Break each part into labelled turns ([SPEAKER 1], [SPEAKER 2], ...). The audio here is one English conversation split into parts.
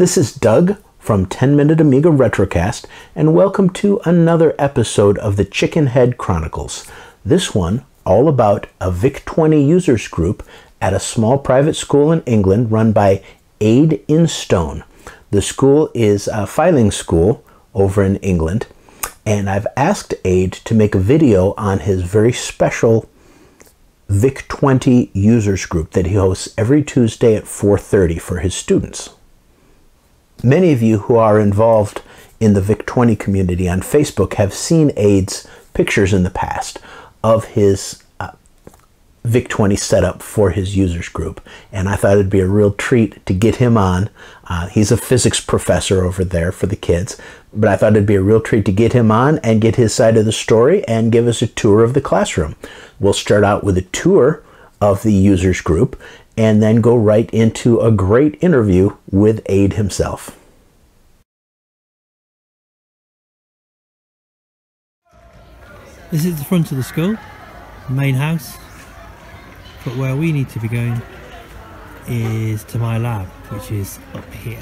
[SPEAKER 1] This is Doug from 10 Minute Amiga Retrocast, and welcome to another episode of the Chicken Head Chronicles. This one all about a VIC-20 users group at a small private school in England run by Ayd Instone. The school is a Fyling school over in England, and I've asked Ayd to make a video on his very special VIC-20 users group that he hosts every Tuesday at 4.30 for his students. Many of you who are involved in the VIC-20 community on Facebook have seen Ayd's pictures in the past of his uh, VIC-20 setup for his users group. And I thought it'd be a real treat to get him on. Uh, he's a physics professor over there for the kids, but I thought it'd be a real treat to get him on and get his side of the story and give us a tour of the classroom. We'll start out with a tour of the users group and then go right into a great interview with Ayd himself.
[SPEAKER 2] This is the front of the school, the main house, but where we need to be going is to my lab, which is up here.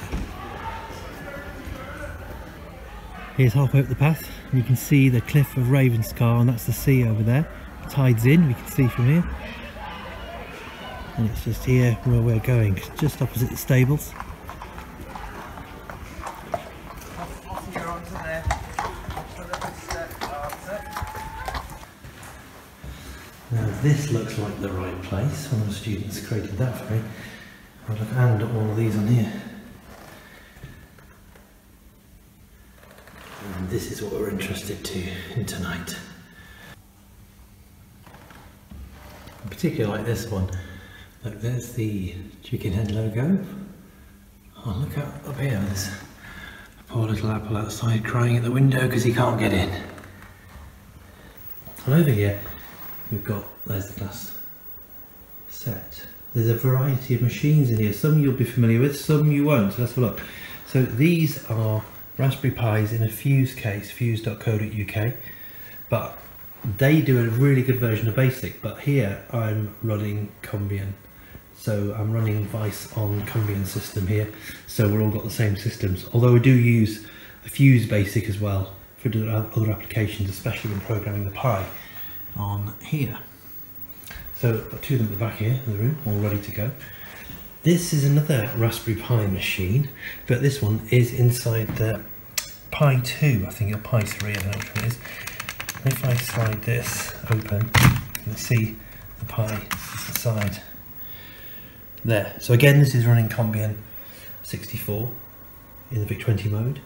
[SPEAKER 2] Here's halfway up the path, you can see the cliff of Ravenscar, and that's the sea over there. The tide's in, we can see from here. And it's just here where we're going, just opposite the stables. Now this looks like the right place. One of the students created that for me. Look, and all of these on here. And this is what we're interested to in tonight. I particularly like this one. Look, there's the chicken head logo. Oh, look up, up here. There's a poor little apple outside crying at the window because he can't get in. And over here, we've got, there's the glass set. There's a variety of machines in here. Some you'll be familiar with, some you won't. So let's have a look. So these are Raspberry Pis in a FUZE case, fuze.co.uk. But they do a really good version of BASIC. But here I'm running Combian. So I'm running Vice on Combian system here. So we're all got the same systems. Although we do use a FUZE BASIC as well for other applications, especially when programming the Pi on here. So got two of them at the back here in the room, all ready to go. This is another Raspberry Pi machine, but this one is inside the Pi 2, I think, or Pi 3, I don't know which one it is. If I slide this open, you can see the Pi inside there. So again, this is running Combian 64 in the VIC-20 mode.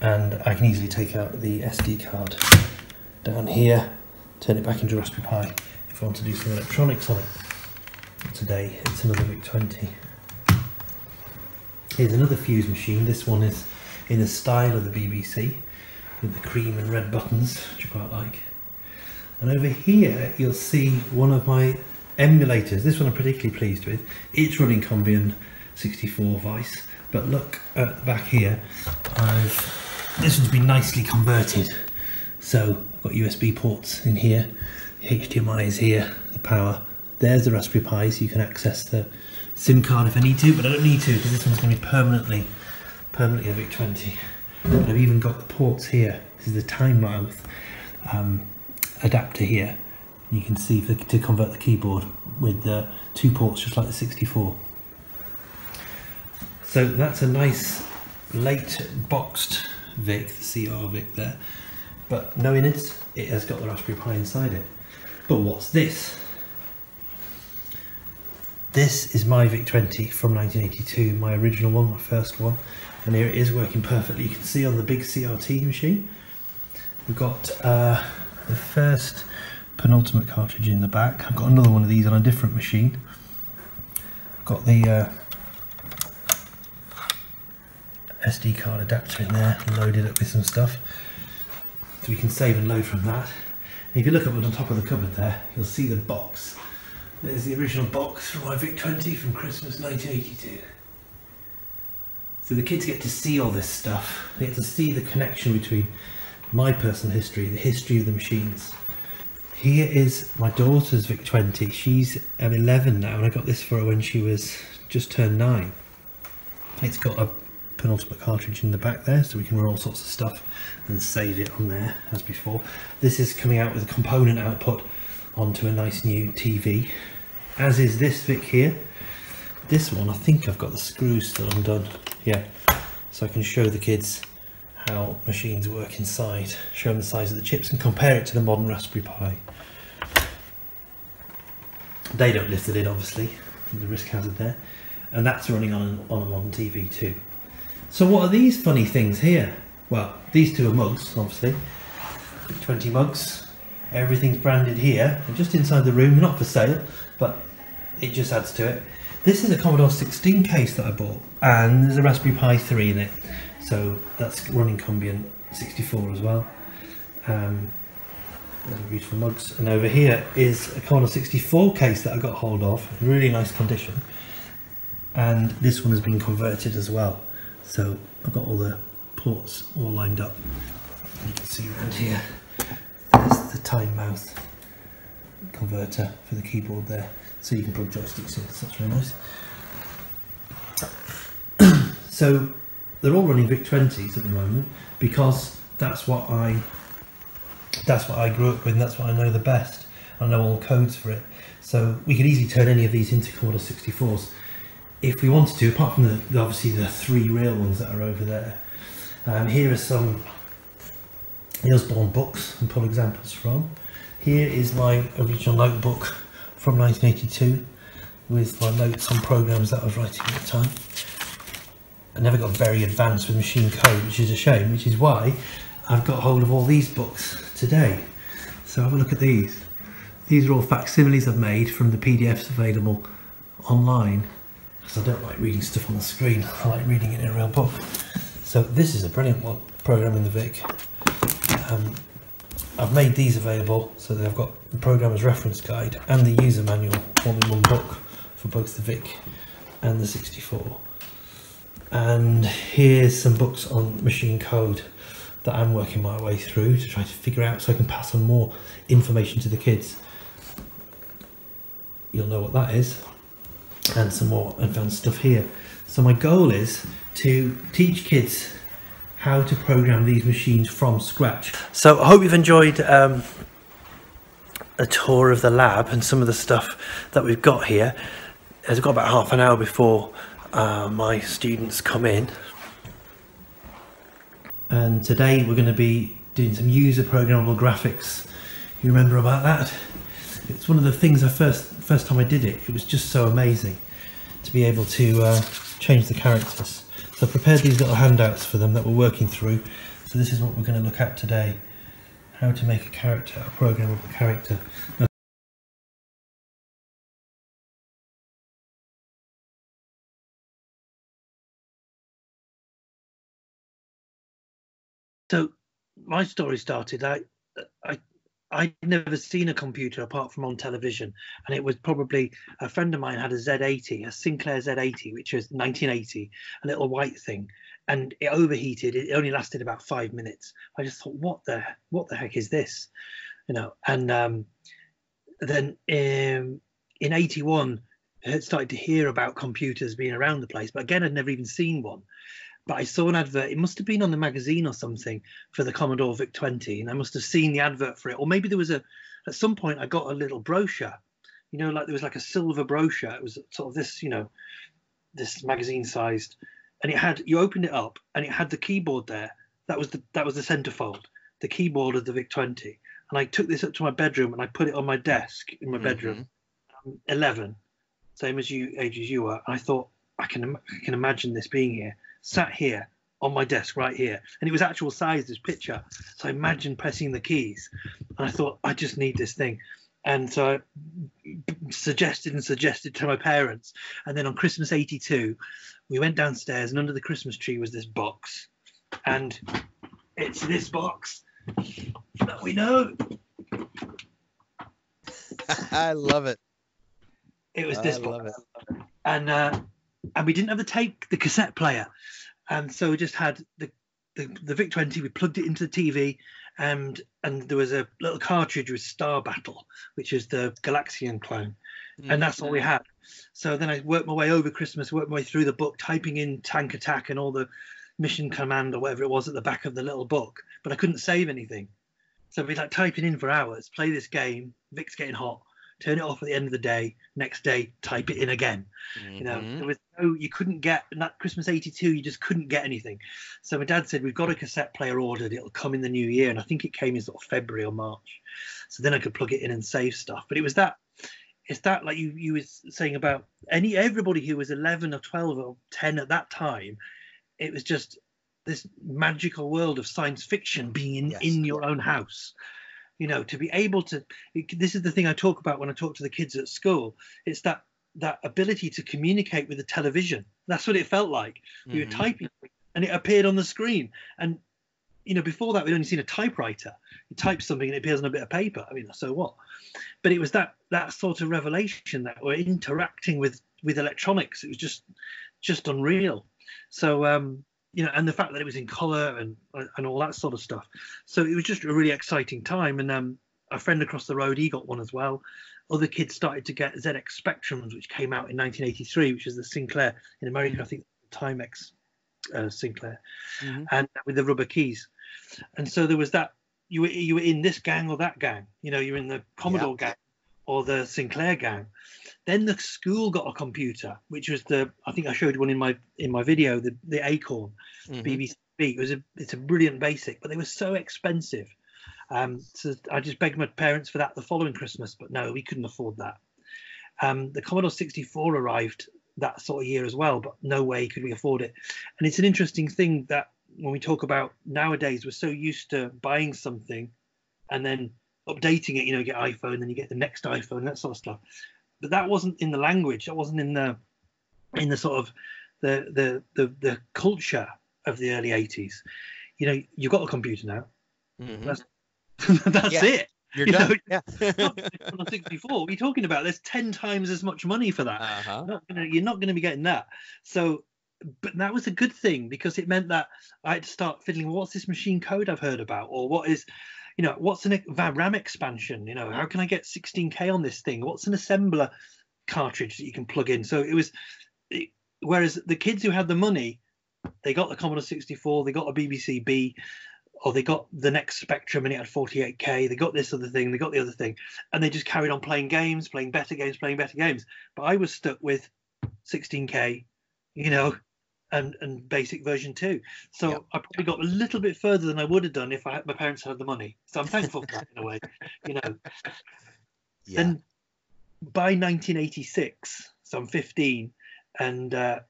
[SPEAKER 2] And I can easily take out the SD card down here turn it back into Raspberry Pi if I want to do some electronics on it. Today it's another VIC-20. Here's another FUZE machine. This one is in the style of the BBC with the cream and red buttons, which I quite like. And over here you'll see one of my emulators. This one I'm particularly pleased with. It's running Combian 64 Vice, but look at the back here. I've this one's been nicely converted. So got USB ports in here, the HDMI is here, the power. There's the Raspberry Pi, so you can access the SIM card if I need to, but I don't need to because this one's going to be permanently, permanently a VIC-20. But I've even got the ports here. This is the time mouth um, adapter here. You can see to convert the keyboard with the two ports just like the 64. So that's a nice late boxed VIC, the CR VIC there. But knowing it, it has got the Raspberry Pi inside it. But what's this? This is my VIC-20 from 1982, my original one, my first one. And here it is working perfectly. You can see on the big CRT machine. We've got uh, the first penultimate cartridge in the back. I've got another one of these on a different machine. I've got the uh, SD card adapter in there, loaded up with some stuff so we can save and load from that. And if you look up on top of the cupboard there, you'll see the box. There's the original box from my VIC-20 from Christmas 1982. So the kids get to see all this stuff. They get to see the connection between my personal history, the history of the machines. Here is my daughter's VIC-20. She's 11 now and I got this for her when she was just turned 9. It's got a penultimate cartridge in the back there, so we can run all sorts of stuff and save it on there as before. This is coming out with a component output onto a nice new TV, as is this Vic here. This one, I think I've got the screws still undone. Yeah, so I can show the kids how machines work inside, show them the size of the chips and compare it to the modern Raspberry Pi. They don't lift the lid obviously, the risk hazard there. And that's running on, on a modern TV too. So what are these funny things here? Well, these two are mugs, obviously. 20 mugs. Everything's branded here. They're just inside the room, not for sale, but it just adds to it. This is a Commodore 16 case that I bought, and there's a Raspberry Pi 3 in it. So that's running Combian 64 as well. Um, beautiful mugs. And over here is a Commodore 64 case that I got hold of, really nice condition. And this one has been converted as well. So I've got all the ports all lined up. You can see around here, there's the time mouth converter for the keyboard there. So you can plug joysticks in, so that's very nice. so they're all running VIC-20s at the moment because that's what I that's what I grew up with that's what I know the best. I know all the codes for it. So we could easily turn any of these into Commodore 64s if we wanted to, apart from the, obviously the three real ones that are over there. Um, here are some Bohr books and pull examples from. Here is my original notebook from 1982 with my notes on programs that I was writing at the time. I never got very advanced with machine code, which is a shame, which is why I've got hold of all these books today. So have a look at these. These are all facsimiles I've made from the PDFs available online because I don't like reading stuff on the screen. I like reading it in a real book. So this is a brilliant one, Programming the VIC. Um, I've made these available so that I've got the programmer's reference guide and the user manual all in one book for both the VIC and the 64 and here's some books on machine code that I'm working my way through to try to figure out so I can pass on more information to the kids. You'll know what that is and some more advanced stuff here. So my goal is to teach kids how to program these machines from scratch. So I hope you've enjoyed um, a tour of the lab and some of the stuff that we've got here. I've got about half an hour before uh, my students come in and today we're going to be doing some user programmable graphics you remember about that it's one of the things I first first time I did it it was just so amazing to be able to uh, change the characters so I prepared these little handouts for them that we're working through so this is what we're going to look at today how to make a character a programmable character now, So my story started. I, I, I'd never seen a computer apart from on television, and it was probably a friend of mine had a ZX80, a Sinclair ZX80, which was 1980, a little white thing, and it overheated. It only lasted about five minutes. I just thought, what the what the heck is this, you know? And um, then um, in '81, I started to hear about computers being around the place, but again, I'd never even seen one but I saw an advert. It must have been on the magazine or something for the Commodore VIC 20, and I must have seen the advert for it. Or maybe there was a, at some point, I got a little brochure, you know, like there was like a silver brochure. It was sort of this, you know, this magazine sized, and it had, you opened it up and it had the keyboard there. That was the, that was the centerfold, the keyboard of the VIC 20. And I took this up to my bedroom and I put it on my desk in my mm-hmm. bedroom, 11, same as you, age as you were. I thought, I can, I can imagine this being here sat here on my desk right here. And it was actual size this picture. So i imagined pressing the keys. And i thought i just need this thing. And so i suggested and suggested to my parents. And then on christmas 82 we went downstairs and under the christmas tree was this box. And it's this box that we know.
[SPEAKER 1] I love it.
[SPEAKER 2] It was this I box. and uh and we didn't have the tape, the cassette player, and so we just had the the, the Vic 20. We plugged it into the TV, and and there was a little cartridge with Star Battle, which is the Galaxian clone, mm. and that's all we had. So then I worked my way over Christmas, worked my way through the book, typing in tank attack and all the mission command or whatever it was at the back of the little book, but I couldn't save anything. So be like typing in for hours, play this game, Vic's getting hot, turn it off at the end of the day, next day, type it in again. You know,
[SPEAKER 1] Mhm.
[SPEAKER 2] there was no, you couldn't get that Christmas 82, you just couldn't get anything. So my dad said, We've got a cassette player ordered, it'll come in the new year. And I think it came in sort of February or March. So then I could plug it in and save stuff. But it was that it's that like you you was saying about any everybody who was 11 or 12 or 10 at that time it was just this magical world of science fiction being in,
[SPEAKER 1] Yes.
[SPEAKER 2] in your own house you know to be able to this is the thing i talk about when i talk to the kids at school. It's that that ability to communicate with the television. That's what it felt like. We were
[SPEAKER 1] Mhm.
[SPEAKER 2] typing and it appeared on the screen. And you know before that we'd only seen a typewriter. You type something and it appears on a bit of paper. I mean so what? But it was that that sort of revelation that we're interacting with with electronics. It was just just unreal. So um you know and the fact that it was in color and and all that sort of stuff. So it was just a really exciting time. And um a friend across the road he got one as well. Other kids started to get zx spectrums which came out in 1983 which is the sinclair in america i think timex uh, sinclair.
[SPEAKER 1] Mhm.
[SPEAKER 2] and with the rubber keys. And so there was that you were you were in this gang or that gang. You know you're in the commodore gang or the sinclair gang then the school got a computer which was the i think i showed one in my in my video the the acorn
[SPEAKER 1] Mhm.
[SPEAKER 2] bbc it was a it's a brilliant basic but they were so expensive. Um so i just begged my parents for that the following christmas but no we couldn't afford that. Um the commodore 64 arrived that sort of year as well but no way could we afford it. And it's an interesting thing that when we talk about nowadays we're so used to buying something and then updating it you know you get iphone then you get the next iphone that sort of stuff but that wasn't in the language that wasn't in the in the sort of the the the, the culture of the early 80s you know you've got a computer now
[SPEAKER 1] Mhm.
[SPEAKER 2] that's that's
[SPEAKER 1] Yeah.
[SPEAKER 2] it
[SPEAKER 1] You're
[SPEAKER 2] you know,
[SPEAKER 1] done. Yeah.
[SPEAKER 2] on 64 what are you talking about there's 10 times as much money for that
[SPEAKER 1] uh-huh.
[SPEAKER 2] not gonna, you're not going to be getting that. So, but that was a good thing because it meant that I had to start fiddling. What's this machine code I've heard about, or what is, you know, what's an RAM expansion? You know, how can I get 16k on this thing? What's an assembler cartridge that you can plug in? So it was, it, whereas the kids who had the money, they got the Commodore 64, they got a BBC B, or they got the next Spectrum and it had 48k. They got this other thing, they got the other thing, and they just carried on playing games, playing better games, playing better games. But I was stuck with 16k, you know, and and basic version two. So. I probably got a little bit further than I would have done if I had, my parents had the money. So I'm thankful for that in a way, you know.
[SPEAKER 1] Yeah.
[SPEAKER 2] Then by 1986, so I'm 15, and uh,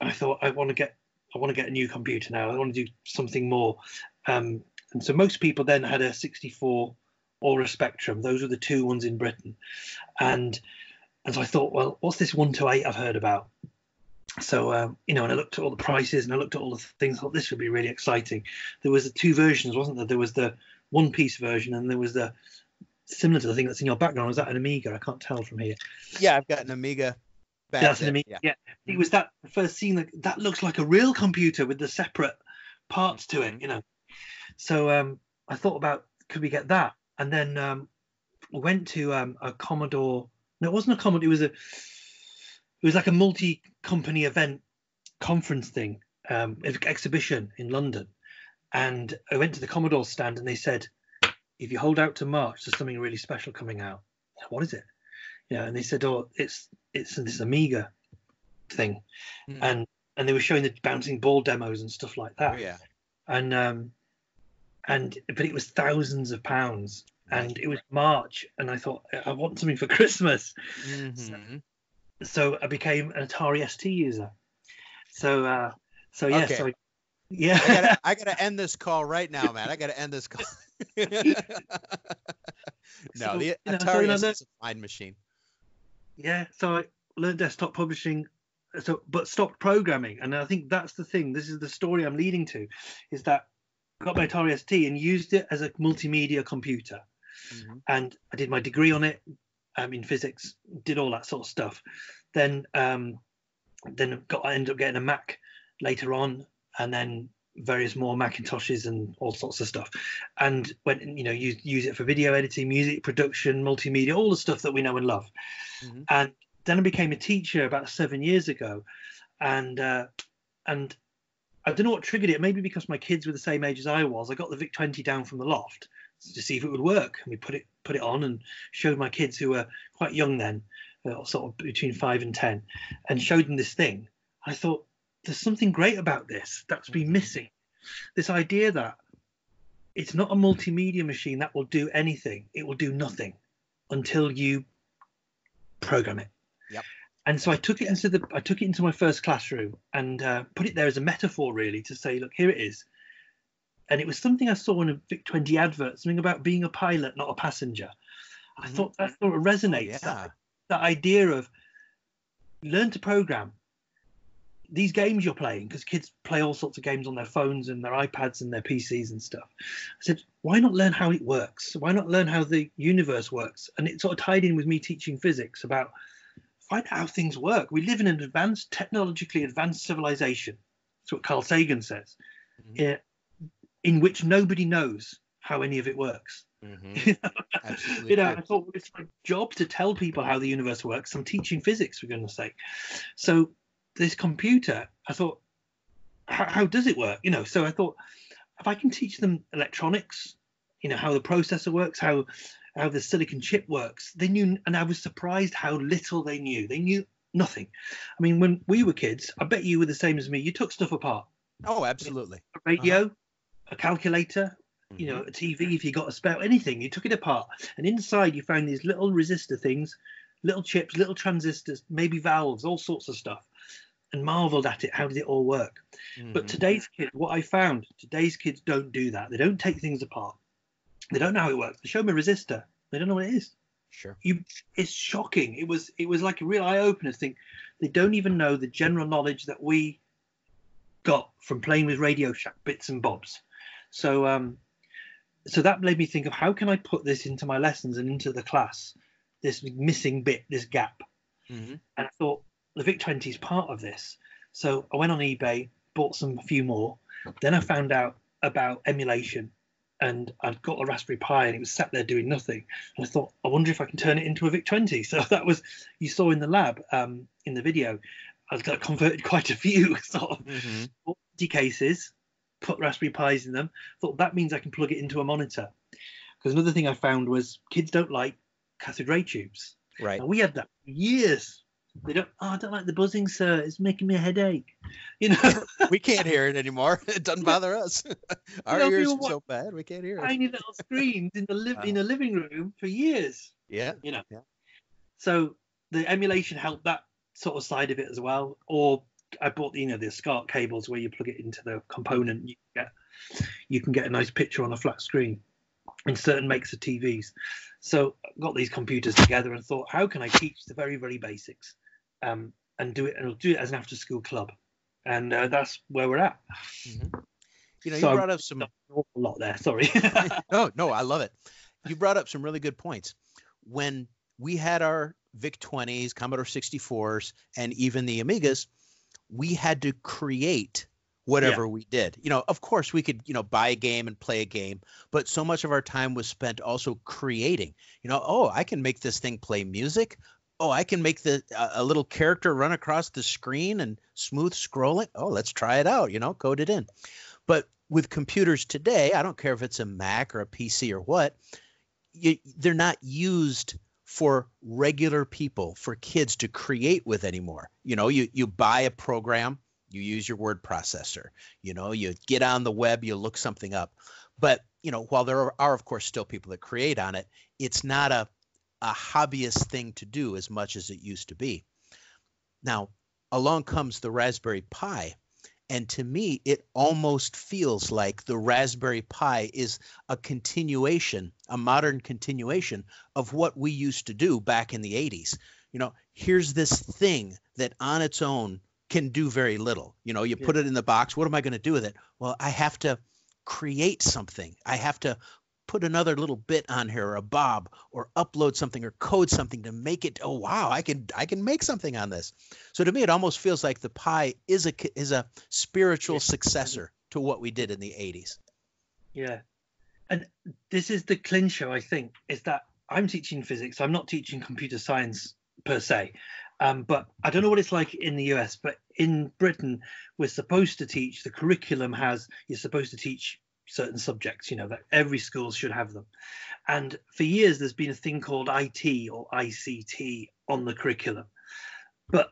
[SPEAKER 2] I thought I want to get I want to get a new computer now. I want to do something more. Um, and so most people then had a 64 or a Spectrum. Those were the two ones in Britain, and and so I thought, well, what's this one two eight I've heard about? So um, you know, and I looked at all the prices and I looked at all the things. I thought this would be really exciting. There was the two versions, wasn't there? There was the one piece version and there was the similar to the thing that's in your background. Was that an Amiga? I can't tell from here.
[SPEAKER 1] yeah, I've got an Amiga. Back
[SPEAKER 2] That's an. Amiga. Yeah. It was that first scene that that looks like a real computer with the separate parts to it,
[SPEAKER 1] Mhm.
[SPEAKER 2] you know. So um, I thought about could we get that, and then um, went to um, a Commodore. No, it wasn't a Commodore. It was a. It was like a multi-company event conference thing, um, exhibition in London, and I went to the Commodore stand, and they said, if you hold out to March, there's something really special coming out. Said, What is it? Yeah, and they said, oh, it's it's this Amiga thing,
[SPEAKER 1] Mhm.
[SPEAKER 2] and and they were showing the bouncing ball demos and stuff like that.
[SPEAKER 1] Oh, yeah.
[SPEAKER 2] and um and but it was thousands of pounds and it was march and i thought i want something for christmas
[SPEAKER 1] Mhm.
[SPEAKER 2] so i became an atari st user so uh so yeah
[SPEAKER 1] Okay.
[SPEAKER 2] so
[SPEAKER 1] I
[SPEAKER 2] yeah
[SPEAKER 1] gotta, I gotta end this call right now, man. I gotta end this call. no,
[SPEAKER 2] So,
[SPEAKER 1] the Atari
[SPEAKER 2] you know,
[SPEAKER 1] is a fine machine.
[SPEAKER 2] yeah so i learned desktop publishing so but stopped programming and i think that's the thing this is the story i'm leading to is that I got my atari st and used it as a multimedia computer
[SPEAKER 1] Mhm.
[SPEAKER 2] and I did my degree on it um, in physics, did all that sort of stuff. Then um, then got I ended up getting a Mac later on, and then various more Macintoshes and all sorts of stuff. And when you know, use use it for video editing, music production, multimedia, all the stuff that we know and love.
[SPEAKER 1] Mhm.
[SPEAKER 2] And then I became a teacher about seven years ago, and uh, and I don't know what triggered it. Maybe because my kids were the same age as I was. I got the VIC 20 down from the loft to see if it would work, and we put it put it on and showed my kids who were quite young then, uh, sort of between five and ten, and showed them this thing. I thought there's something great about this that's been missing. This idea that it's not a multimedia machine that will do anything; it will do nothing until you program it.
[SPEAKER 1] Yep.
[SPEAKER 2] And so I took it into the I took it into my first classroom and uh, put it there as a metaphor, really, to say, look, here it is. And it was something I saw in a Vic 20 advert, something about being a pilot, not a passenger. I
[SPEAKER 1] Mhm.
[SPEAKER 2] thought that sort of resonates.
[SPEAKER 1] yeah.
[SPEAKER 2] That, that idea of learn to program these games you're playing, because kids play all sorts of games on their phones and their iPads and their PCs and stuff. I said, why not learn how it works? Why not learn how the universe works? And it sort of tied in with me teaching physics about find out how things work. We live in an advanced, technologically advanced civilization. That's what Carl Sagan says,
[SPEAKER 1] Mhm.
[SPEAKER 2] yeah, in which nobody knows how any of it works.
[SPEAKER 1] Mhm.
[SPEAKER 2] You know, I thought it's my job to tell people how the universe works. I'm teaching physics, for goodness sake. So this computer, I thought, how, how does it work? You know, so I thought, if I can teach them electronics, you know, how the processor works, how how the silicon chip works, they knew, and I was surprised how little they knew. They knew nothing. I mean, when we were kids, I bet you were the same as me. You took stuff apart,
[SPEAKER 1] Oh, absolutely.
[SPEAKER 2] a radio, a calculator, you know, a TV, if you got a spare, anything, you took it apart. And inside you found these little resistor things, little chips, little transistors, maybe valves, all sorts of stuff, and marveled at it. How did it all work? But
[SPEAKER 1] Mhm.
[SPEAKER 2] today's kids, what I found, today's kids don't do that. They don't take things apart. They don't know how it works. They show me a resistor. They don't know what it is.
[SPEAKER 1] sure.
[SPEAKER 2] You, it's shocking. It was, it was like a real eye opener. to Think they don't even know the general knowledge that we got from playing with Radio Shack bits and bobs. So, um, so that made me think of how can I put this into my lessons and into the class, this missing bit, this gap.
[SPEAKER 1] Mhm.
[SPEAKER 2] And I thought the VIC 20 is part of this. So I went on eBay, bought some a few more. Then I found out about emulation and I'd got a Raspberry Pi and it was sat there doing nothing. And I thought, I wonder if I can turn it into a VIC 20. So that was, you saw in the lab um, in the video, I've got converted quite a few sort of
[SPEAKER 1] Mhm.
[SPEAKER 2] empty cases, put Raspberry Pis in them. I Thought that means I can plug it into a monitor. Because another thing I found was kids don't like cathode ray tubes.
[SPEAKER 1] Right.
[SPEAKER 2] And we had that for years. They don't. Oh, I don't like the buzzing, sir. It's making me a headache. You know,
[SPEAKER 1] we can't hear it anymore. It doesn't bother us. Our
[SPEAKER 2] know,
[SPEAKER 1] ears are so bad we can't hear it.
[SPEAKER 2] tiny little screens in the liv- in uh-huh. a living room for years.
[SPEAKER 1] Yeah.
[SPEAKER 2] You know.
[SPEAKER 1] Yeah.
[SPEAKER 2] So the emulation helped that sort of side of it as well. Or I bought you know the SCART cables where you plug it into the component. You can get you can get a nice picture on a flat screen in certain makes of TVs. So I got these computers together and thought, how can I teach the very very basics, um, and do it and do it as an after school club, and uh, that's where we're at.
[SPEAKER 1] Mhm. You know,
[SPEAKER 2] So-
[SPEAKER 1] you brought up some
[SPEAKER 2] awful lot there. Sorry.
[SPEAKER 1] Oh, no, I love it. You brought up some really good points. When we had our VIC 20s, Commodore 64s, and even the Amigas, we had to create whatever we did. You know, of course, we could, you know, buy a game and play a game, but so much of our time was spent also creating. You know, oh, I can make this thing play music. Oh, I can make the a a little character run across the screen and smooth scrolling. Oh, let's try it out. You know, code it in. But with computers today, I don't care if it's a Mac or a PC or what, you, they're not used for regular people, for kids to create with anymore. You know, you you buy a program, you use your word processor. You know, you get on the web, you look something up. But you know, while there are, of course still people that create on it, it's not a a hobbyist thing to do as much as it used to be. Now, along comes the Raspberry Pi, and to me, it almost feels like the Raspberry Pi is a continuation, a modern continuation of what we used to do back in the 80s. You know, here's this thing that on its own can do very little. You know, you
[SPEAKER 2] Yeah.
[SPEAKER 1] put it in the box. What am I going to do with it? Well, I have to create something. I have to put another little bit on here or a bob or upload something or code something to make it oh wow i can i can make something on this so to me it almost feels like the pi is a is a spiritual successor to what we did in the 80s.
[SPEAKER 2] Yeah. And this is the clincher, I think, is that I'm teaching physics. I'm not teaching computer science per se. Um, but I don't know what it's like in the US, but in Britain, we're supposed to teach, the curriculum has, you're supposed to teach certain subjects, you know, that every school should have them. And for years, there's been a thing called IT or ICT on the curriculum. But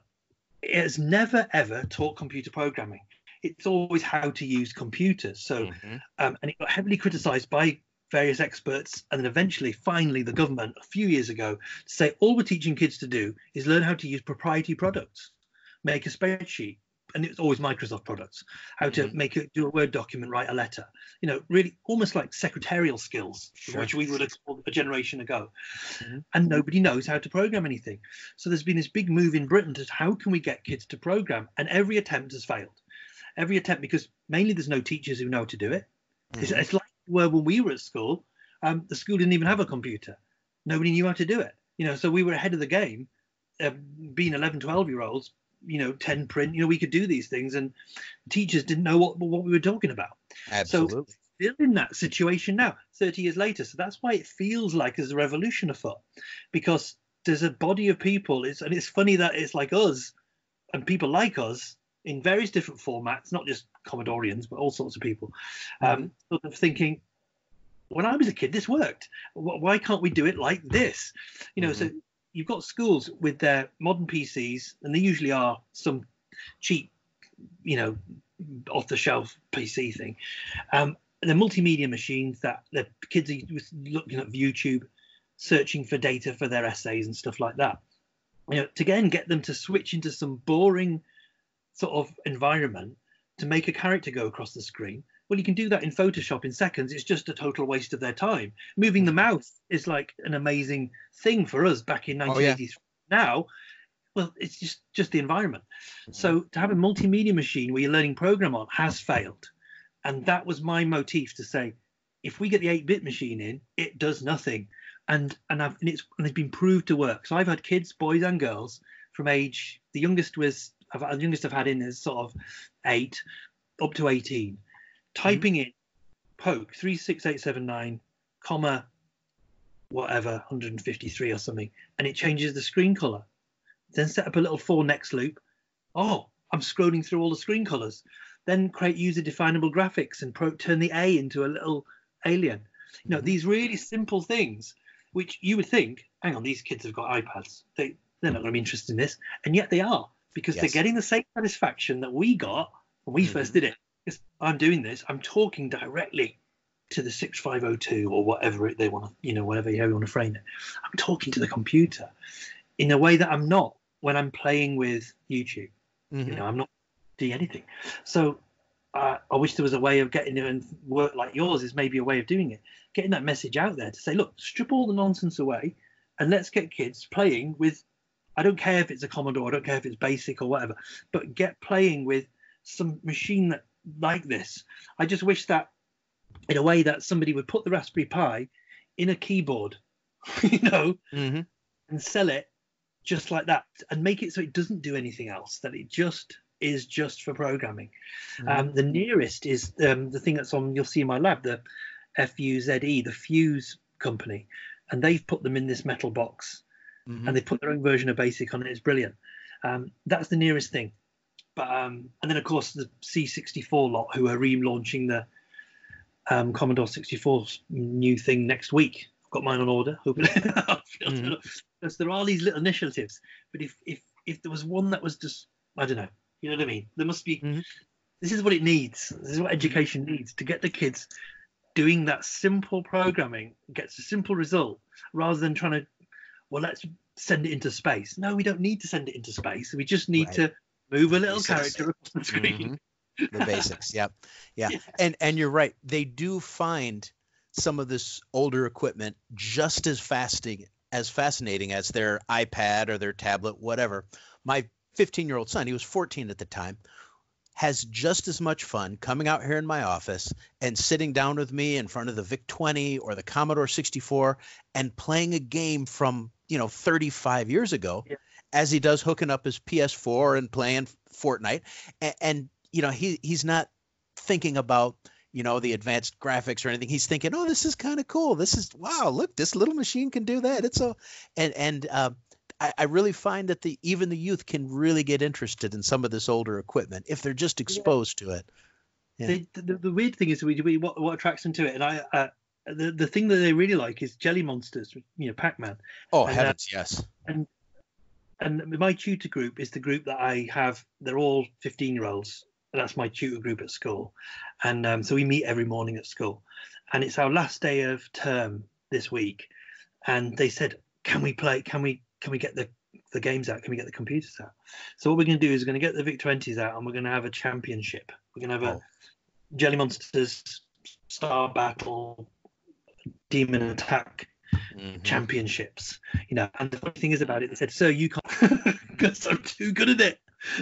[SPEAKER 2] it has never, ever taught computer programming. It's always how to use computers. So, mm-hmm. um, and it got heavily criticized by various experts, and then eventually, finally, the government a few years ago to say all we're teaching kids to do is learn how to use proprietary products, make a spreadsheet, and it's always Microsoft products, how to mm-hmm. make it do a Word document, write a letter, you know, really almost like secretarial skills, sure. which we would have called a generation ago. Mm-hmm. And nobody knows how to program anything. So there's been this big move in Britain to how can we get kids to program? And every attempt has failed. Every attempt, because mainly there's no teachers who know how to do it. Mm-hmm. It's, it's, like where when we were at school, um, the school didn't even have a computer. Nobody knew how to do it. You know, so we were ahead of the game. Uh, being 11, 12 year olds, you know 10 print you know we could do these things and teachers didn't know what what we were talking about
[SPEAKER 1] absolutely
[SPEAKER 2] so still in that situation now 30 years later so that's why it feels like there's a revolution afoot because there's a body of people it's and it's funny that it's like us and people like us in various different formats not just commodorians but all sorts of people um, sort of thinking when I was a kid, this worked. Why can't we do it like this? You know, mm-hmm. so you've got schools with their modern PCs, and they usually are some cheap, you know, off the shelf PC thing. Um, they're multimedia machines that the kids are looking at YouTube, searching for data for their essays and stuff like that. You know, to again get them to switch into some boring sort of environment to make a character go across the screen well, you can do that in Photoshop in seconds. It's just a total waste of their time. Moving the mm. mouse is like an amazing thing for us back in 1983. Oh, yeah. Now, well, it's just just the environment. So to have a multimedia machine where you're learning program on has failed, and that was my motif to say, if we get the 8-bit machine in, it does nothing, and and, I've, and it's and it's been proved to work. So I've had kids, boys and girls, from age the youngest was I've, the youngest I've had in is sort of eight up to 18 typing mm-hmm. in poke 36879 comma whatever 153 or something and it changes the screen color then set up a little for next loop oh i'm scrolling through all the screen colors then create user definable graphics and pro- turn the a into a little alien you know mm-hmm. these really simple things which you would think hang on these kids have got ipads they they're not going to be interested in this and yet they are because yes. they're getting the same satisfaction that we got when we mm-hmm. first did it because I'm doing this, I'm talking directly to the 6502 or whatever they want to, you know, whatever you want to frame it. I'm talking to the computer in a way that I'm not when I'm playing with YouTube. Mm-hmm. You know, I'm not doing anything. So uh, I wish there was a way of getting it and work like yours is maybe a way of doing it. Getting that message out there to say, look, strip all the nonsense away and let's get kids playing with. I don't care if it's a Commodore, I don't care if it's basic or whatever, but get playing with some machine that like this. I just wish that in a way that somebody would put the Raspberry Pi in a keyboard, you know, mm-hmm. and sell it just like that and make it so it doesn't do anything else, that it just is just for programming. Mm-hmm. Um, the nearest is um, the thing that's on, you'll see in my lab, the FUZE, the FUZE company, and they've put them in this metal box mm-hmm. and they put their own version of BASIC on it. It's brilliant. Um, that's the nearest thing. But um, and then of course the C64 lot who are relaunching the um, Commodore 64 new thing next week. I've got mine on order. mm-hmm. Because there are these little initiatives, but if if if there was one that was just I don't know, you know what I mean? There must be. Mm-hmm. This is what it needs. This is what education needs to get the kids doing that simple programming gets a simple result rather than trying to well let's send it into space no we don't need to send it into space we just need right. to move a little character across the screen.
[SPEAKER 1] Mm-hmm. The basics, yeah. yeah, yeah, and and you're right. They do find some of this older equipment just as fascinating as fascinating as their iPad or their tablet, whatever. My 15 year old son, he was 14 at the time, has just as much fun coming out here in my office and sitting down with me in front of the VIC 20 or the Commodore 64 and playing a game from you know 35 years ago. Yeah as he does hooking up his PS4 and playing Fortnite. And, and you know, he he's not thinking about you know the advanced graphics or anything he's thinking oh this is kind of cool this is wow look this little machine can do that it's so and and uh, I, I, really find that the even the youth can really get interested in some of this older equipment if they're just exposed yeah. to it
[SPEAKER 2] yeah. the, the, the, weird thing is we, we what, what attracts them to it and i uh, the, the thing that they really like is jelly monsters you know pac-man
[SPEAKER 1] oh and, uh, heavens uh, yes
[SPEAKER 2] and and my tutor group is the group that i have they're all 15 year olds that's my tutor group at school, and um, so we meet every morning at school, and it's our last day of term this week, and they said, "Can we play? Can we? Can we get the the games out? Can we get the computers out?" So what we're going to do is we're going to get the Vic Twenties out, and we're going to have a championship. We're going to have a oh. Jelly Monsters Star Battle Demon Attack Mm-hmm. championships you know and the funny thing is about it they said sir you can't because i'm too good at it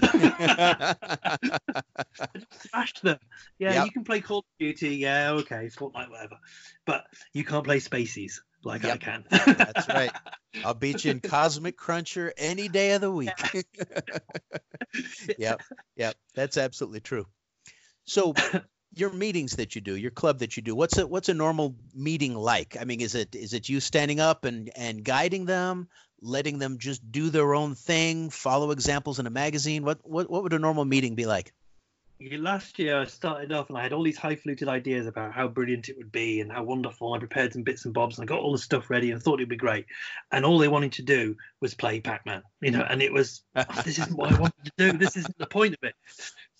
[SPEAKER 2] smashed them. Yeah, yep. you can play Call of Duty. Yeah, okay, Fortnite, whatever. But you can't play Spacies like yep. I can.
[SPEAKER 1] That's right. I'll beat you in Cosmic Cruncher any day of the week. yep, yep, that's absolutely true. So, your meetings that you do, your club that you do, what's a what's a normal meeting like? I mean, is it is it you standing up and and guiding them? letting them just do their own thing, follow examples in a magazine? What what what would a normal meeting be like?
[SPEAKER 2] Last year, I started off and I had all these highfalutin ideas about how brilliant it would be and how wonderful. I prepared some bits and bobs and I got all the stuff ready and thought it'd be great. And all they wanted to do was play Pac-Man, you know. And it was oh, this isn't what I wanted to do. This isn't the point of it.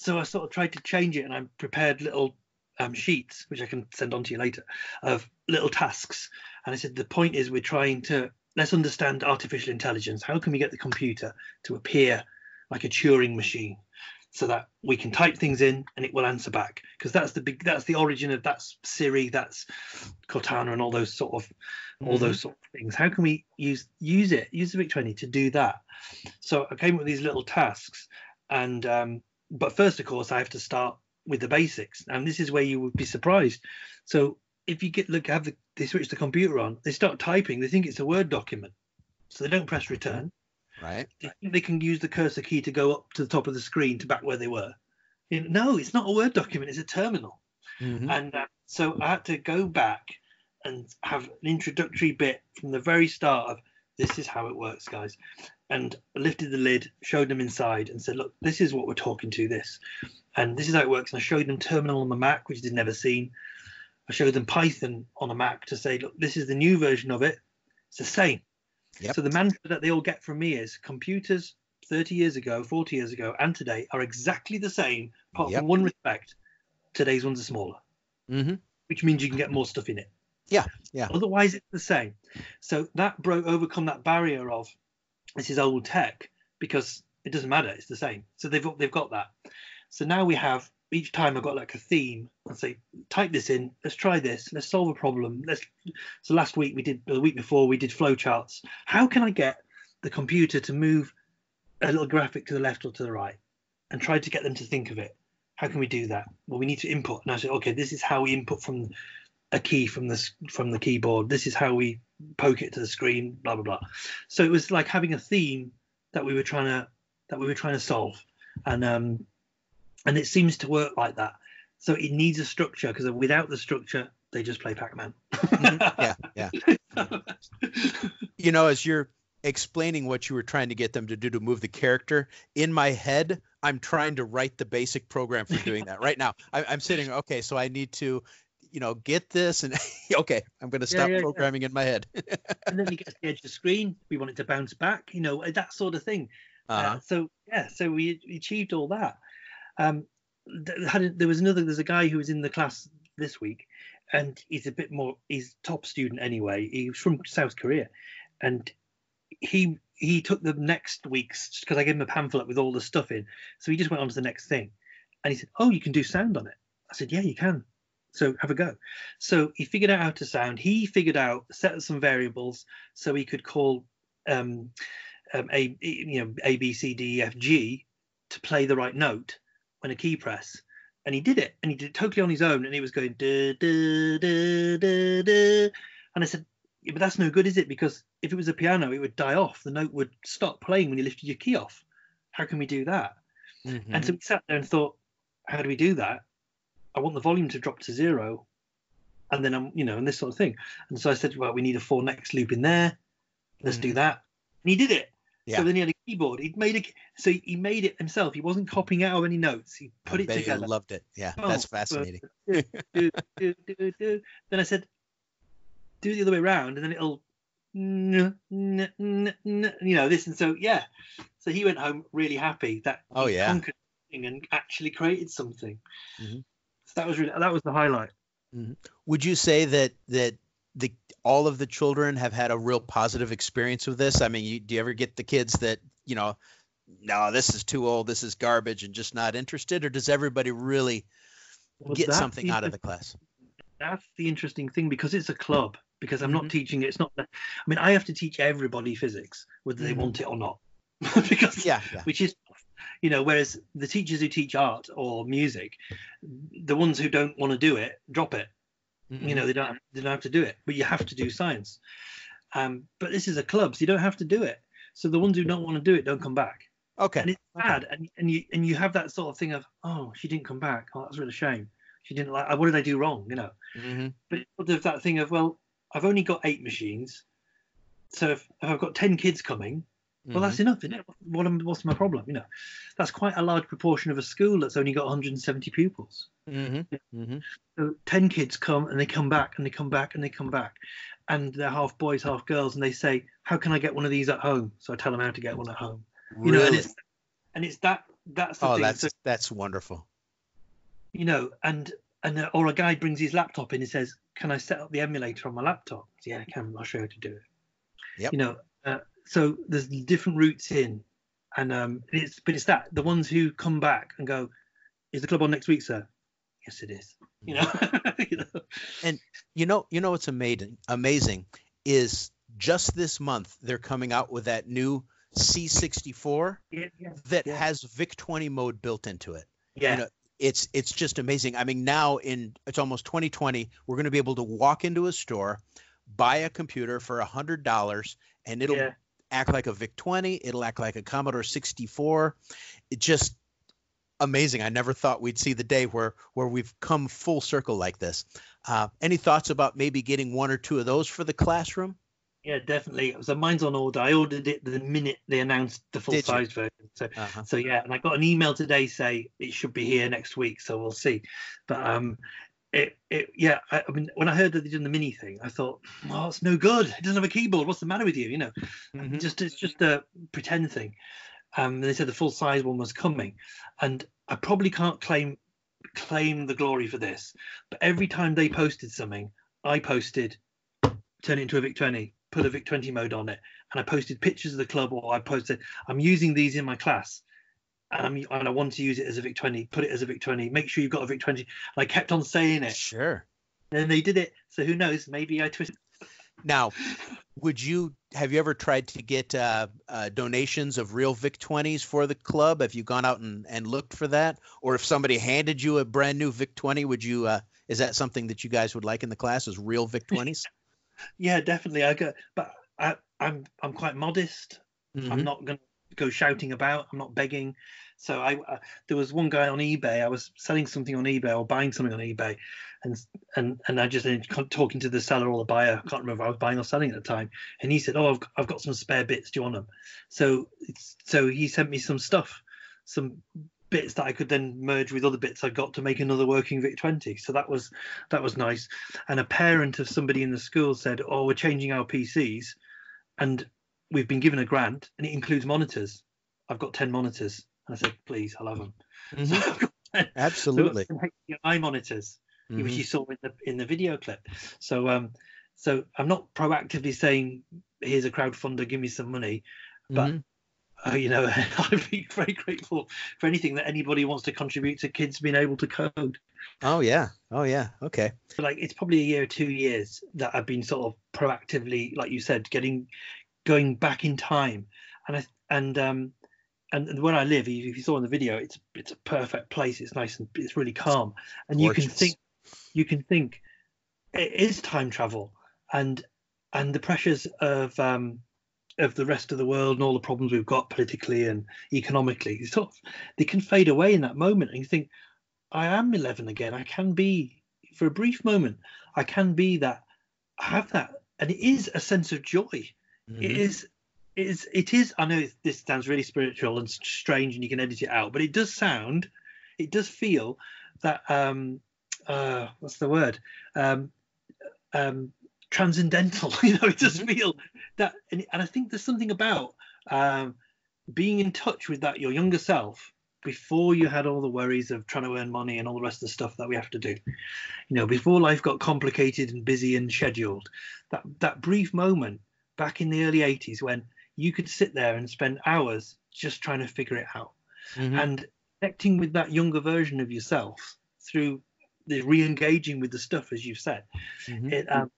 [SPEAKER 2] So I sort of tried to change it and I prepared little um, sheets, which I can send on to you later, of little tasks. And I said the point is we're trying to let's understand artificial intelligence. How can we get the computer to appear like a Turing machine so that we can type things in and it will answer back? Because that's the big that's the origin of that's Siri, that's Cortana and all those sort of mm-hmm. all those sort of things. How can we use use it, use the Vic 20 to do that? So I came up with these little tasks and um, but first of course I have to start with the basics. And this is where you would be surprised. So if you get look have the, they switch the computer on, they start typing. They think it's a Word document, so they don't press return.
[SPEAKER 1] Right.
[SPEAKER 2] They, they can use the cursor key to go up to the top of the screen to back where they were. no, it's not a Word document. It's a terminal. Mm-hmm. And uh, so I had to go back and have an introductory bit from the very start of this is how it works, guys. And lifted the lid, showed them inside, and said, look, this is what we're talking to. This, and this is how it works. And I showed them terminal on the Mac, which they'd never seen. I showed them Python on a Mac to say, look, this is the new version of it. It's the same. Yep. So the mantra that they all get from me is computers 30 years ago, 40 years ago, and today are exactly the same, apart yep. from one respect. Today's ones are smaller,
[SPEAKER 1] mm-hmm.
[SPEAKER 2] which means you can get more stuff in it.
[SPEAKER 1] Yeah, yeah.
[SPEAKER 2] Otherwise, it's the same. So that broke overcome that barrier of this is old tech because it doesn't matter. It's the same. So they've they've got that. So now we have each time i've got like a theme and say, type this in, let's try this, let's solve a problem. Let's so last week we did the week before we did flowcharts. How can I get the computer to move a little graphic to the left or to the right and try to get them to think of it? How can we do that? Well, we need to input. And I said, okay, this is how we input from a key from this from the keyboard. This is how we poke it to the screen. Blah blah blah. So it was like having a theme that we were trying to that we were trying to solve, and um, and it seems to work like that. So it needs a structure because without the structure, they just play Pac-Man.
[SPEAKER 1] Mm-hmm. yeah, yeah. you know, as you're explaining what you were trying to get them to do to move the character in my head, I'm trying to write the basic program for doing that right now. I, am sitting, okay, so I need to, you know, get this and okay, I'm going to stop yeah, yeah, programming yeah. in my head.
[SPEAKER 2] and then you get to the edge of the screen. We want it to bounce back, you know, that sort of thing. Uh-huh. Uh, so yeah, so we achieved all that. Um, had, there was another. There's a guy who was in the class this week, and he's a bit more. He's top student anyway. He's from South Korea, and he he took the next week's because I gave him a pamphlet with all the stuff in. So he just went on to the next thing, and he said, "Oh, you can do sound on it." I said, "Yeah, you can." So have a go. So he figured out how to sound. He figured out set some variables so he could call um, um, a you know A B C D E F G to play the right note when a key press. And he did it, and he did it totally on his own, and he was going da da da da da. And I said, yeah, but that's no good, is it? Because if it was a piano, it would die off. The note would stop playing when you lifted your key off. How can we do that? Mm-hmm. And so we sat there and thought, how do we do that? I want the volume to drop to zero, and then I'm, you know, and this sort of thing. And so I said, well, we need a FOR NEXT loop in there. Let's do
[SPEAKER 1] Mhm.
[SPEAKER 2] that. And he did it.
[SPEAKER 1] Yeah.
[SPEAKER 2] So then he had a keyboard. He'd made it. So he made it himself. He wasn't copying out of any notes. He put
[SPEAKER 1] I
[SPEAKER 2] it together.
[SPEAKER 1] loved it. Yeah,
[SPEAKER 2] Oh,
[SPEAKER 1] that's fascinating.
[SPEAKER 2] do, do, do, do. Then I said, do it the other way around, and then it'll, n- n- n- you know, this. And so, yeah. So he went home really happy that
[SPEAKER 1] Oh, yeah.
[SPEAKER 2] and actually created something.
[SPEAKER 1] Mhm.
[SPEAKER 2] That was really, that was the highlight.
[SPEAKER 1] Would you say that that the all of the children have had a real positive experience with this? I mean, you, do you ever get the kids that you know, no, this is too old, this is garbage, and just not interested, or does everybody really
[SPEAKER 2] Well,
[SPEAKER 1] get something out of the class?
[SPEAKER 2] that's the interesting thing because it's a club because i'm
[SPEAKER 1] Mhm.
[SPEAKER 2] not teaching it's not i mean i have to teach everybody physics whether they
[SPEAKER 1] Mhm.
[SPEAKER 2] want it or not because
[SPEAKER 1] Yeah, yeah.
[SPEAKER 2] which is you know whereas the teachers who teach art or music the ones who don't want to do it drop it.
[SPEAKER 1] Mhm.
[SPEAKER 2] you know they don't have, they don't have to do it but you have to do science. Um but this is a club so you don't have to do it. So the ones who don't want to do it don't come back.
[SPEAKER 1] Okay.
[SPEAKER 2] and it's
[SPEAKER 1] Okay.
[SPEAKER 2] and, and you and you have that sort of thing of oh she didn't come back. Oh that's really a shame. She didn't like what did i do wrong? You know?
[SPEAKER 1] Mhm.
[SPEAKER 2] but there's that thing of well i've only got eight machines. So if, if i've got 10 kids coming well
[SPEAKER 1] Mhm.
[SPEAKER 2] that's enough isn't it what what's my problem you know that's quite a large proportion of a school that's only got 170 pupils
[SPEAKER 1] Mhm. Mhm.
[SPEAKER 2] so 10 kids come and they come back and they come back and they come back and they're half boys half girls and they say how can i get one of these at home so i tell them how to get one at home you know and
[SPEAKER 1] Really?
[SPEAKER 2] it's and it's that that's the
[SPEAKER 1] Oh,
[SPEAKER 2] thing
[SPEAKER 1] that's
[SPEAKER 2] so,
[SPEAKER 1] that's wonderful.
[SPEAKER 2] you know and and uh, or a guy brings his laptop in and says can i set up the emulator on my laptop yeah i can i'll show you how to do it
[SPEAKER 1] Yep.
[SPEAKER 2] you know uh, so there's different routes in and um it's but it's that the ones who come back and go is the club on next week sir yes it is you know, you know?
[SPEAKER 1] You know, you know what's amazing? Amazing is just this month they're coming out with that new C64
[SPEAKER 2] Yeah, yeah,
[SPEAKER 1] that
[SPEAKER 2] Yeah.
[SPEAKER 1] has VIC 20 mode built into it.
[SPEAKER 2] yeah.
[SPEAKER 1] know, It's it's just amazing. I mean, now in it's almost 2020, we're going to be able to walk into a store, buy a computer for a hundred dollars, and it'll. Act like a VIC 20. It'll act like a Commodore 64. It just amazing. I never thought we'd see the day where where we've come full circle like this. Uh, any thoughts about maybe getting one or two of those for the classroom?
[SPEAKER 2] Yeah, definitely. So mine's on order. I ordered it the minute they announced the full
[SPEAKER 1] Did you?
[SPEAKER 2] size version. So
[SPEAKER 1] Uh-huh.
[SPEAKER 2] so yeah, and I got an email today say it should be here next week. So we'll see. But um, it it yeah. I, I mean, when I heard that they did the mini thing, I thought, oh, it's no good. It doesn't have a keyboard. What's the matter with you? You know,
[SPEAKER 1] Mhm.
[SPEAKER 2] just it's just a pretend thing. Um, they said the full size one was coming, and I probably can't claim claim the glory for this. But every time they posted something, I posted turn it into a Vic 20, put a Vic 20 mode on it, and I posted pictures of the club, or I posted I'm using these in my class. And, I'm, and I want to use it as a Vic 20, put it as a Vic 20, make sure you've got a Vic 20. And I kept on saying it.
[SPEAKER 1] Sure.
[SPEAKER 2] And they did it. So who knows? Maybe I twisted.
[SPEAKER 1] Now, would you have you ever tried to get uh, uh, donations of real VIC 20s for the club? Have you gone out and, and looked for that? Or if somebody handed you a brand new VIC 20, would you? Uh, is that something that you guys would like in the class? Is real VIC 20s?
[SPEAKER 2] Yeah, definitely. I go, but I, I'm I'm quite modest.
[SPEAKER 1] Mm-hmm.
[SPEAKER 2] I'm not going to go shouting about. I'm not begging. So I uh, there was one guy on eBay. I was selling something on eBay or buying something on eBay, and and and I just ended talking to the seller or the buyer. I can't remember I was buying or selling at the time. And he said, "Oh, I've got, I've got some spare bits. Do you want them?" So so he sent me some stuff, some bits that I could then merge with other bits I got to make another working Vic 20. So that was that was nice. And a parent of somebody in the school said, "Oh, we're changing our PCs, and we've been given a grant, and it includes monitors. I've got ten monitors." And I said, "Please, I'll have them."
[SPEAKER 1] Mhm.
[SPEAKER 2] So 10
[SPEAKER 1] Absolutely.
[SPEAKER 2] so I've got some HDMI monitors, which
[SPEAKER 1] Mhm.
[SPEAKER 2] you saw in the in the video clip. So um, so I'm not proactively saying, "Here's a crowdfunder, give me some money." but-
[SPEAKER 1] Mhm.
[SPEAKER 2] Uh, you know, I'd be very grateful for anything that anybody wants to contribute to kids being able to code.
[SPEAKER 1] Oh yeah. Oh yeah. Okay.
[SPEAKER 2] like it's probably a year or two years that I've been sort of proactively, like you said, getting going back in time, and I and um and where I live, if you saw in the video, it's it's a perfect place. It's nice and it's really calm, and you can think you can think it is time travel, and and the pressures of um of the rest of the world and all the problems we've got politically and economically, sort of, they can fade away in that moment, and you think. I am 11 again. I can be for a brief moment. I can be that. I have that, and it is a sense of joy. It is. It is. It is. I know this sounds really spiritual and strange, and you can edit it out, but it does sound. It does feel that. um uh What's the word? Um, um transcendental. you know, it does feel that, and, and I think there's something about um being in touch with that your younger self before you had all the worries of trying to earn money and all the rest of the stuff that we have to do you know before life got complicated and busy and scheduled that that brief moment back in the early 80s when you could sit there and spend hours just trying to figure it out
[SPEAKER 1] Mhm.
[SPEAKER 2] and connecting with that younger version of yourself through the re-engaging with the stuff as you've said
[SPEAKER 1] Mhm.
[SPEAKER 2] it um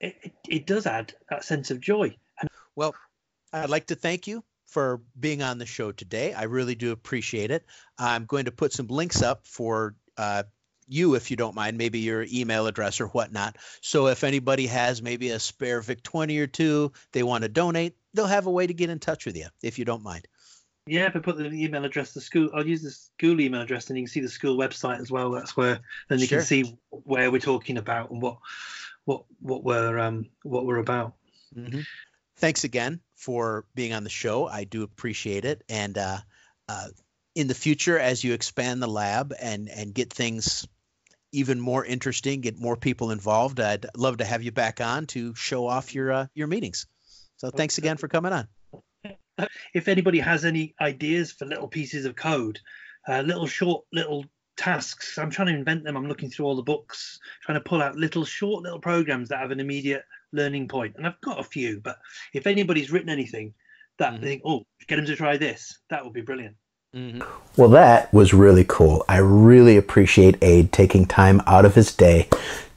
[SPEAKER 2] it, it, it does add that sense of joy and
[SPEAKER 1] Well, I'd like to thank you for being on the show today. I really do appreciate it. I'm going to put some links up for uh, you, if you don't mind, maybe your email address or whatnot. So if anybody has maybe a spare VIC 20 or two, they want to donate, they'll have a way to get in touch with you, if you don't mind.
[SPEAKER 2] Yeah, if I put the email address, the school, I'll use the school email address, and you can see the school website as well. That's where then you
[SPEAKER 1] Sure.
[SPEAKER 2] can see where we're talking about and what what what we're um what we're about.
[SPEAKER 1] Mhm. Thanks again for being on the show. I do appreciate it. And uh, uh, in the future, as you expand the lab and and get things even more interesting, get more people involved, I'd love to have you back on to show off your uh, your meetings. So thanks again for coming on.
[SPEAKER 2] If anybody has any ideas for little pieces of code, uh, little short little tasks, I'm trying to invent them. I'm looking through all the books, trying to pull out little short little programs that have an immediate learning point. And I've got a few, but if anybody's written anything that
[SPEAKER 1] Mhm.
[SPEAKER 2] they think, oh, get them to try this, that would be brilliant.
[SPEAKER 1] Mhm.
[SPEAKER 3] Well, that was really cool. I really appreciate Ayd taking time out of his day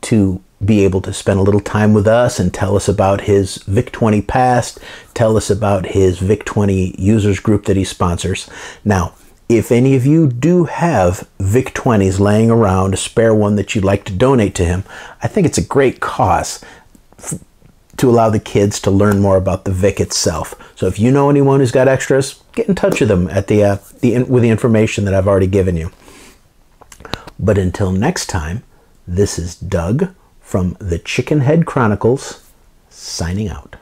[SPEAKER 3] to be able to spend a little time with us and tell us about his VIC20 past, tell us about his VIC20 users group that he sponsors. Now, if any of you do have VIC20s laying around, a spare one that you'd like to donate to him, I think it's a great cause to allow the kids to learn more about the Vic itself. So if you know anyone who's got extras, get in touch with them at the uh, the with the information that I've already given you. But until next time, this is Doug from the Chickenhead Chronicles signing out.